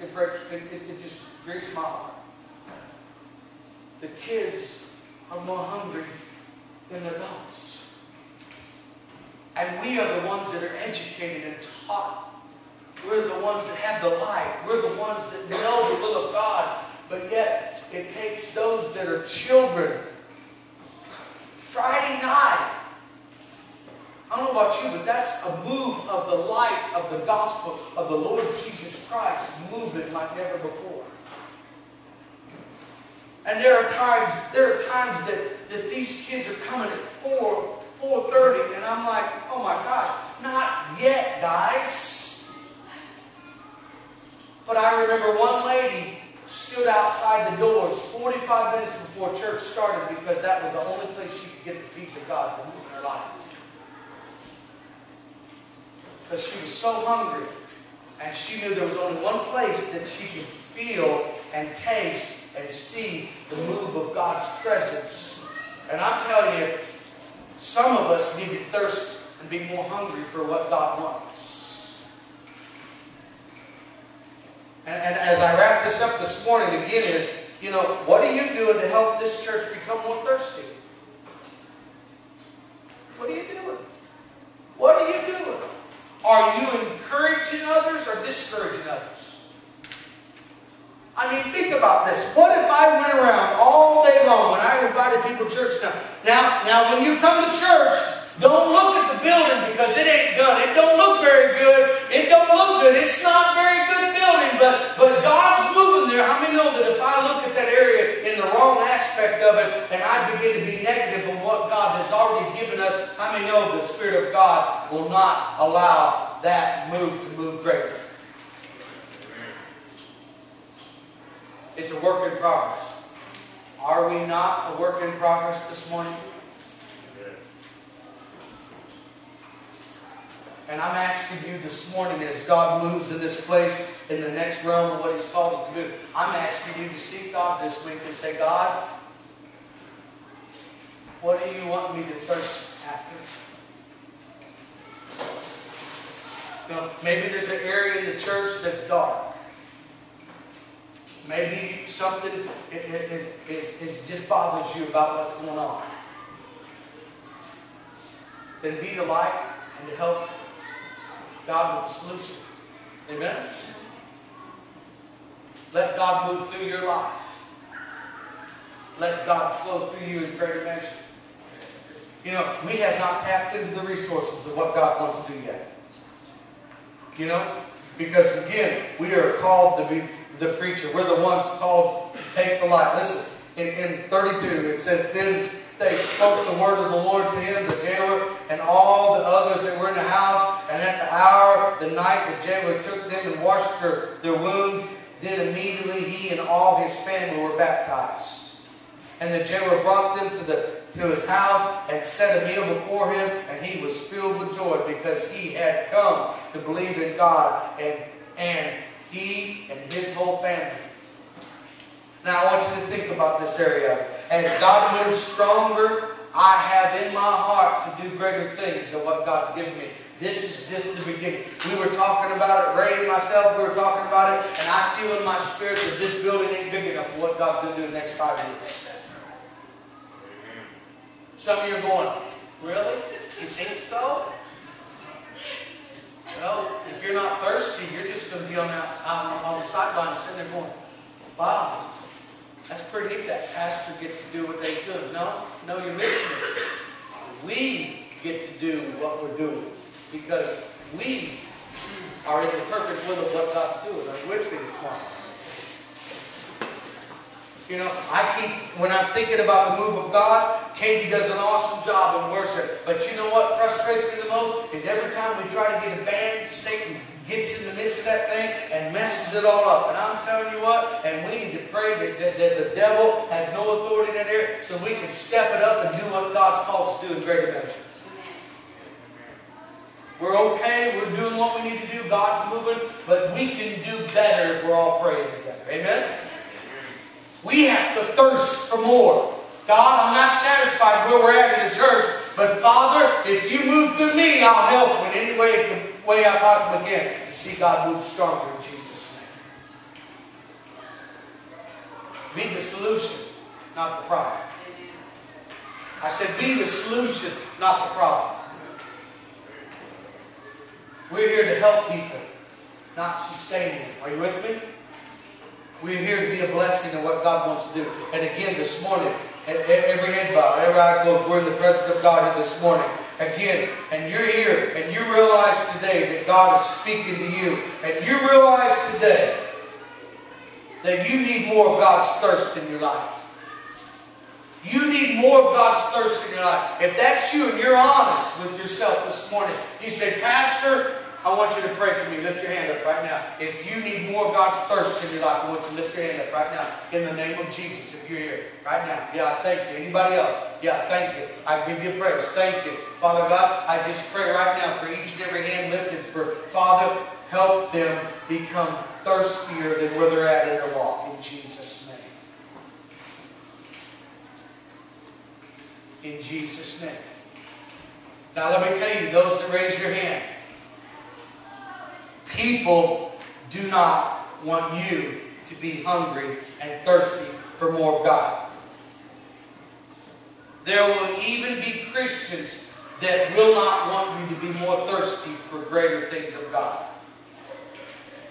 it breaks, it, it, it just grieves my heart. The kids are more hungry than adults. And we are the ones that are educated and taught. We're the ones that have the light. We're the ones that know the will of God. But yet, it takes those that are children. Friday night, I don't know about you, but that's a move of the light of the gospel of the Lord Jesus Christ moving like never before. And there are times, there are times that, that these kids are coming at 4, 4.30, and I'm like, oh my gosh, not yet, guys. But I remember one lady stood outside the doors 45 minutes before church started because that was the only place she could get the peace of God in her life. Because she was so hungry, and she knew there was only one place that she could feel and taste and see the move of God's presence. And I'm telling you, some of us need to thirst and be more hungry for what God wants. And, and as I wrap this up this morning, again, is, you know, what are you doing to help this church become more thirsty? What are you doing? What are you doing? Are you encouraging others or discouraging others? I mean, think about this. What if I went around all day long when I invited people to church now? Now, now when you come to church, don't look at the building because it ain't done. It don't look very good. It don't look good. It's not very good building, but, but God's moving there. How many know that if I look at that area in the wrong aspect of it and I begin to be negative on what God has given us, how many know the Spirit of God will not allow that move to move greater? It's a work in progress. Are we not a work in progress this morning? And I'm asking you this morning as God moves in this place in the next realm of what He's called to do, I'm asking you to seek God this week and say, God, what do you want me to thirst after? Know, maybe there's an area in the church that's dark. Maybe something is just bothers you about what's going on. Then be the light and to help God with the solution. Amen? Let God move through your life. Let God flow through you in greater measure. You know, we have not tapped into the resources of what God wants to do yet. You know? Because again, we are called to be the preacher. We're the ones called to take the light. Listen, in, in 32 it says, Then they spoke the word of the Lord to him, the jailer, and all the others that were in the house. And at the hour, the night, the jailer took them and washed their, their wounds. Then immediately he and all his family were baptized. And the jailer brought them to the to his house and set a meal before him, and he was filled with joy because he had come to believe in God and and he and his whole family. Now, I want you to think about this area. As God moves stronger, I have in my heart to do greater things than what God's given me. This is just the beginning. We were talking about it, Ray and myself, we were talking about it, and I feel in my spirit that this building ain't big enough for what God's going to do in the next five years. Some of you are going, really? You think so? Well, if you're not thirsty, you're just going to be on, the, on, um, on the sideline sitting there going, wow, that's pretty neat that pastor gets to do what they do. No, no, you're missing it. We get to do what we're doing because we are in the perfect will of what God's doing. Are you with me this morning? You know, I keep, when I'm thinking about the move of God, Katie does an awesome job in worship. But you know what frustrates me the most? Is every time we try to get a band, Satan gets in the midst of that thing and messes it all up. And I'm telling you what, and we need to pray that, that, that the devil has no authority in there so we can step it up and do what God's called us to do in greater measures. We're okay, we're doing what we need to do, God's moving, but we can do better if we're all praying together. Amen? We have to thirst for more. God, I'm not satisfied where we're at in the church, but Father, if you move through me, I'll help in any way, way I possibly can to see God move stronger in Jesus' name. Be the solution, not the problem. I said, be the solution, not the problem. We're here to help people, not sustain them. Are you with me? We're here to be a blessing in what God wants to do. And again, this morning, every head bow, every eye closed, we're in the presence of God here this morning. Again, and you're here, and you realize today that God is speaking to you, and you realize today that you need more of God's thirst in your life. You need more of God's thirst in your life. If that's you and you're honest with yourself this morning, you say, Pastor, I want you to pray for me. Lift your hand up right now. If you need more God's thirst in your life, I want you to lift your hand up right now. In the name of Jesus, if you're here right now. Yeah, thank you. Anybody else? Yeah, thank you. I give you praise. Thank you. Father God, I just pray right now for each and every hand lifted for Father, help them become thirstier than where they're at in their walk. In Jesus' name. In Jesus' name. Now let me tell you, those that raise your hand, People do not want you to be hungry and thirsty for more of God. There will even be Christians that will not want you to be more thirsty for greater things of God.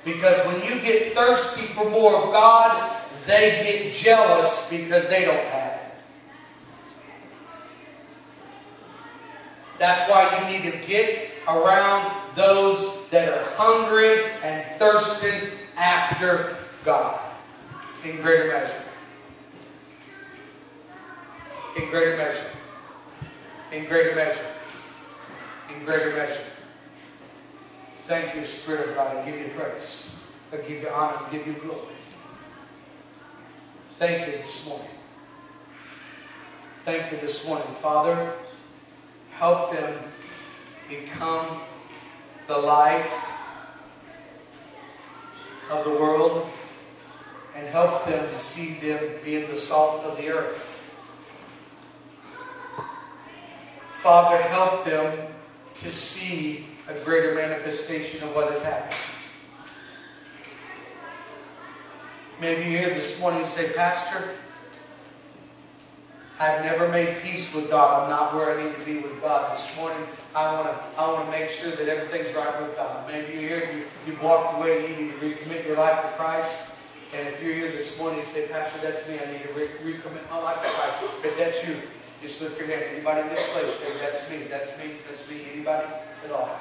Because when you get thirsty for more of God, they get jealous because they don't have it. That's why you need to get around those that are hungry and thirsting after God in greater measure. In greater measure. In greater measure. In greater measure. Thank you, Spirit of God. I give you praise. I give you honor. I give you glory. Thank you this morning. Thank you this morning. Father, help them become the light of the world and help them to see them being the salt of the earth. Father, help them to see a greater manifestation of what has happened. Maybe you're here this morning and say, Pastor, I've never made peace with God. I'm not where I need to be with God. This morning, I want to I want to make sure that everything's right with God. Maybe you're here and you, you walked away and you need to recommit your life to Christ. And if you're here this morning and say, Pastor, that's me. I need to re recommit my life to Christ. If that's you, just lift your hand. Anybody in this place say, that's me, that's me, that's me. Anybody at all?